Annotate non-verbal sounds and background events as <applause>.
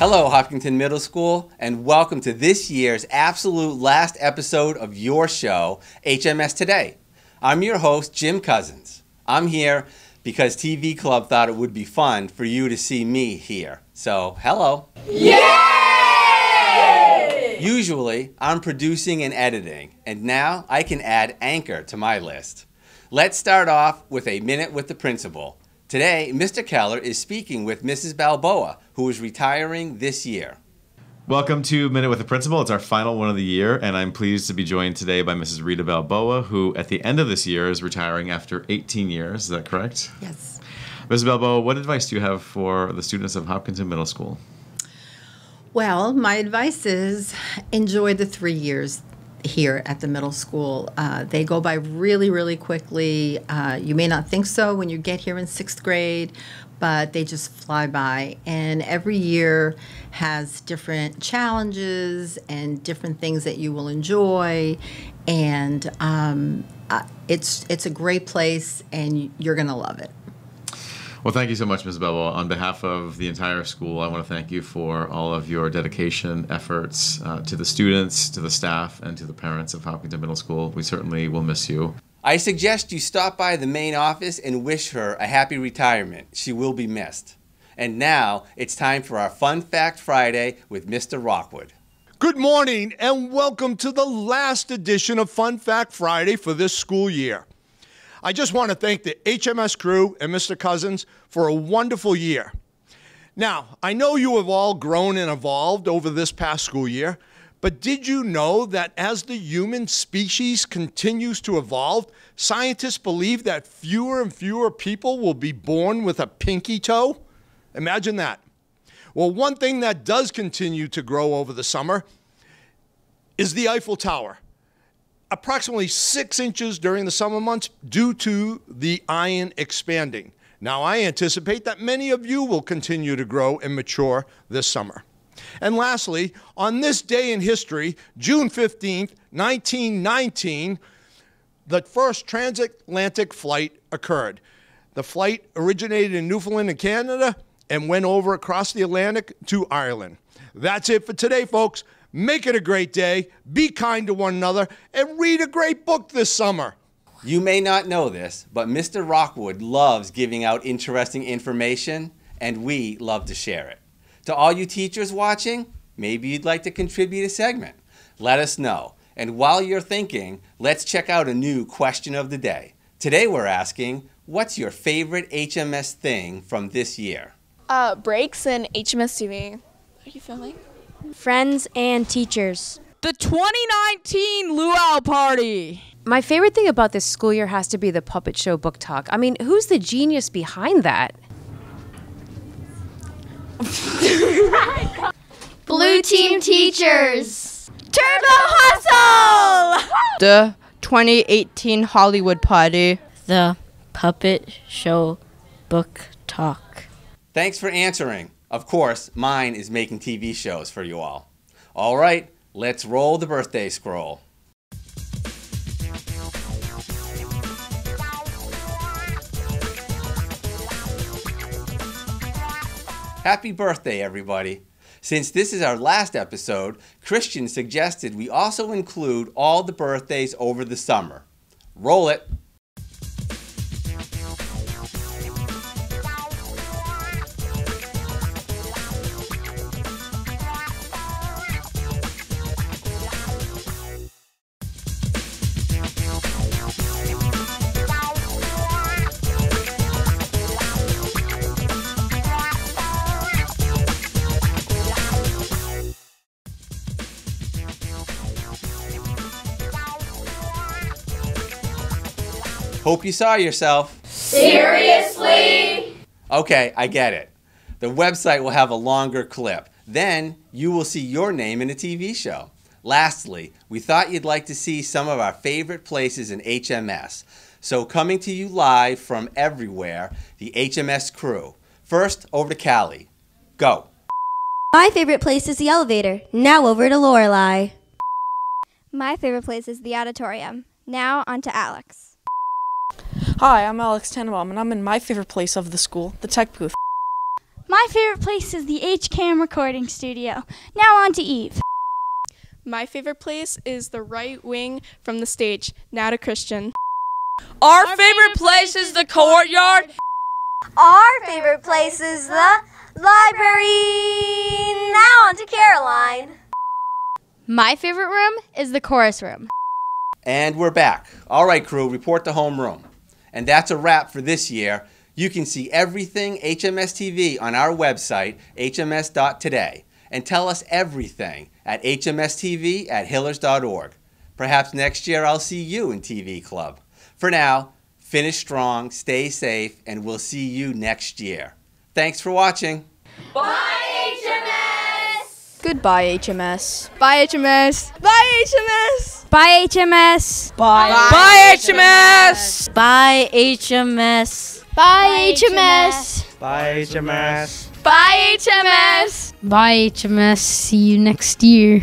Hello, Hopkinton Middle School, and welcome to this year's absolute last episode of your show, HMS Today. I'm your host, Jim Cousins. I'm here because TV Club thought it would be fun for you to see me here. So, hello. Yay! Usually, I'm producing and editing, and now I can add Anchor to my list. Let's start off with a minute with the principal. Today, Mr. Keller is speaking with Mrs. Balboa, who is retiring this year. Welcome to Minute with the Principal. It's our final one of the year, and I'm pleased to be joined today by Mrs. Rita Balboa, who at the end of this year is retiring after 18 years. Is that correct? Yes. Mrs. Balboa, what advice do you have for the students of Hopkinton Middle School? Well, my advice is enjoy the three years here at the middle school. Uh, they go by really, really quickly. Uh, you may not think so when you get here in sixth grade, but they just fly by. And every year has different challenges and different things that you will enjoy. And um, uh, it's it's a great place, and you're going to love it. Well, thank you so much, Ms. Balboa. On behalf of the entire school, I want to thank you for all of your dedication, efforts uh, to the students, to the staff, and to the parents of Hopkinton Middle School. We certainly will miss you. I suggest you stop by the main office and wish her a happy retirement. She will be missed. And now it's time for our Fun Fact Friday with Mr. Rockwood. Good morning and welcome to the last edition of Fun Fact Friday for this school year. I just want to thank the HMS crew and Mr. Cousins for a wonderful year. Now, I know you have all grown and evolved over this past school year, but did you know that as the human species continues to evolve, scientists believe that fewer and fewer people will be born with a pinky toe? Imagine that. Well, one thing that does continue to grow over the summer is the Eiffel Tower approximately six inches during the summer months due to the iron expanding. Now, I anticipate that many of you will continue to grow and mature this summer. And lastly, on this day in history, June 15th, 1919, the first transatlantic flight occurred. The flight originated in Newfoundland and Canada and went over across the Atlantic to Ireland. That's it for today, folks. Make it a great day, be kind to one another, and read a great book this summer. You may not know this, but Mr. Rockwood loves giving out interesting information, and we love to share it. To all you teachers watching, maybe you'd like to contribute a segment. Let us know. And while you're thinking, let's check out a new question of the day. Today we're asking, what's your favorite HMS thing from this year? Uh, breaks and HMS TV. Are you filming? Friends and teachers. The 2019 Luau Party. My favorite thing about this school year has to be the puppet show book talk. I mean, who's the genius behind that? <laughs> Blue team teachers. Turbo Hustle! The 2018 Hollywood Party. The puppet show book talk. Thanks for answering. Of course, mine is making TV shows for you all. All right, let's roll the birthday scroll. Happy birthday, everybody. Since this is our last episode, Christian suggested we also include all the birthdays over the summer. Roll it. Hope you saw yourself. Seriously? Okay, I get it. The website will have a longer clip. Then you will see your name in a TV show. Lastly, we thought you'd like to see some of our favorite places in HMS. So, coming to you live from everywhere, the HMS crew. First, over to Callie. Go. My favorite place is the elevator. Now over to Lorelei. My favorite place is the auditorium. Now on to Alex. Hi, I'm Alex Tannenbaum, and I'm in my favorite place of the school, the tech booth. My My favorite place is the HCAM recording studio. Now on to Eve. My favorite place is the right wing from the stage. Now to Christian. Our, favorite place is the courtyard. Our favorite place is the library. Now on to Caroline. My favorite room is the chorus room. And we're back. All right, crew, report to homeroom. And that's a wrap for this year. You can see everything HMS TV on our website, hms.today, and tell us everything at hmstv at hillers.org. Perhaps next year I'll see you in TV Club. For now, finish strong, stay safe, and we'll see you next year. Thanks for watching. Goodbye, HMS. Bye, HMS. Bye, HMS. Bye, HMS. Bye. Bye, HMS. Bye, HMS. Bye, HMS. Bye, HMS. Bye, HMS. Bye, HMS. See you next year.